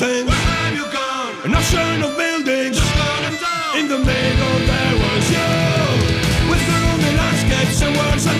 mountains. Where have you gone? An ocean of buildings. Just down. In the middle there was you. With gloomy landscapes and words.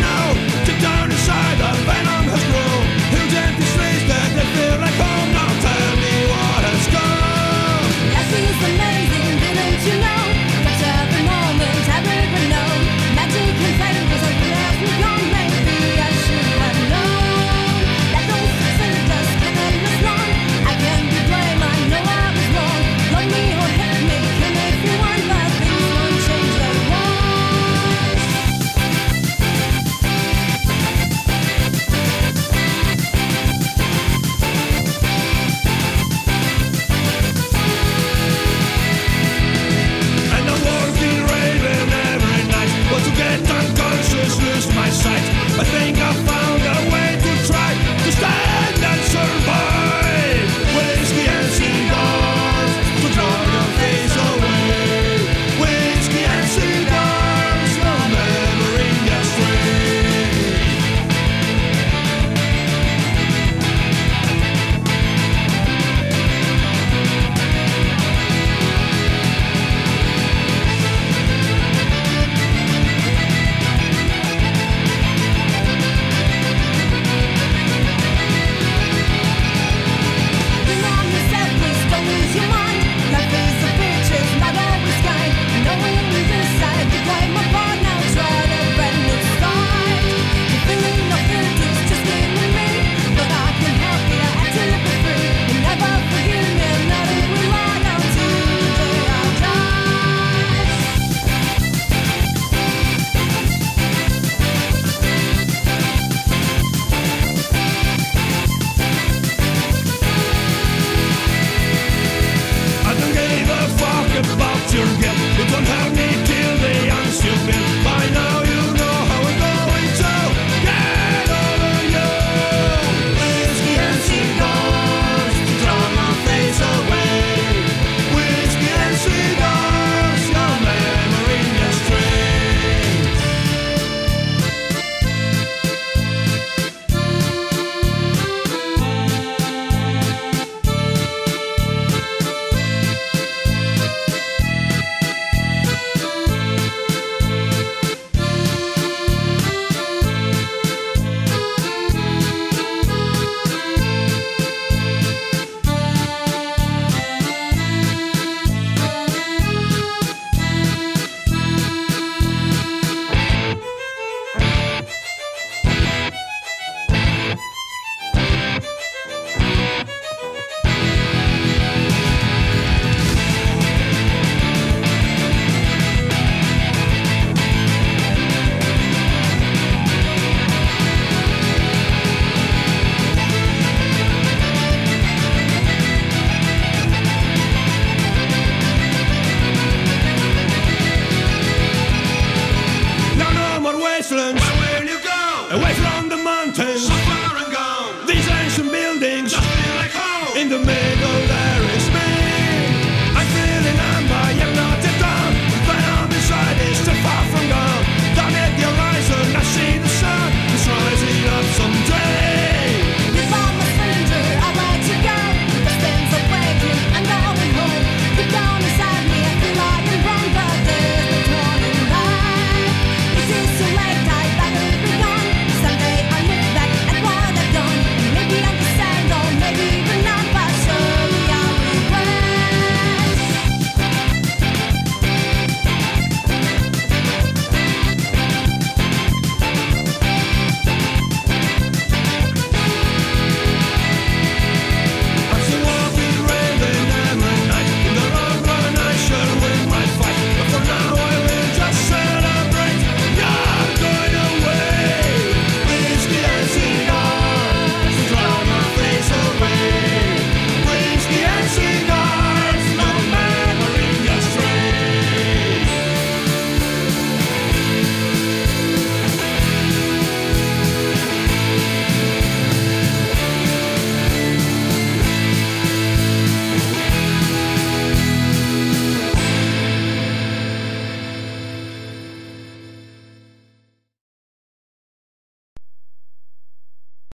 Iceland. Where will you go? Away from the man.